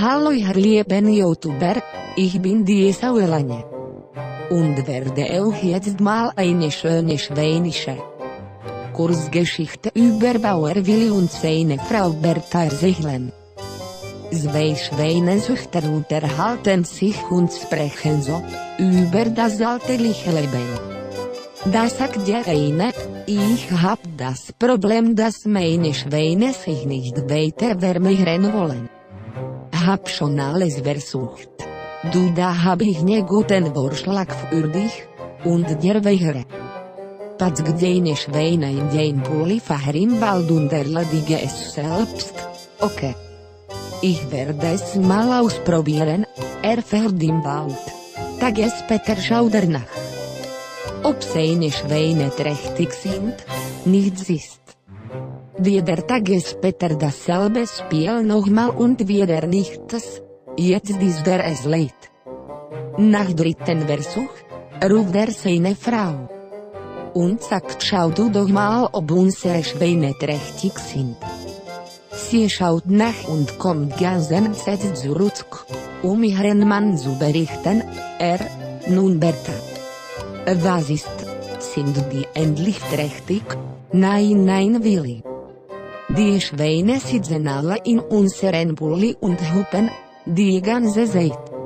Hallo ihr lieben YouTuber, ich bin die Saulane. Und werde auch jetzt mal eine schöne schweinische Kursgeschichte über Bauer Willi und seine Frau Bertha erzählen. Zwei Schweinensüchter unterhalten sich und sprechen so über das alterliche Leben. Da sagt der eine, ich hab das Problem, dass meine Schweine sich nicht weiter vermehren wollen. Hab schon alles versucht. Du da hab ich ne guten Vorschlag für dich, und der wäre. Pass deine Schweine in den Pullifacher im Wald und erledige es selbst, okay. Ich werde es mal ausprobieren, er fährt im Wald. Tages später schaut er nach. Ob seine Schweine trächtig sind, nichts ist. Wieder Tages später dasselbe Spiel nochmal und wieder nichts, jetzt ist er es leid. Nach dritten Versuch, ruft er seine Frau. Und sagt schau du doch mal ob unsere Schweine trächtig sind. Sie schaut nach und kommt ganz entsetzt zurück, um ihren Mann zu berichten, er, nun Bertha. Was ist? Sind die endlich trächtig? Nein nein Willi. Die Schweine sitzen alle in unseren Bulli und hupen, die ganze Zeit.